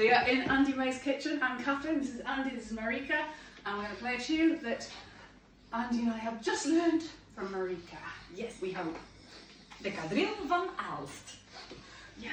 We are in Andy May's kitchen. I'm Kathryn, this is Andy, this is Marieke, and we're going to play a tune that Andy and I have just learned from Marieke. Yes, we have the Kadril van Aalst. Yeah.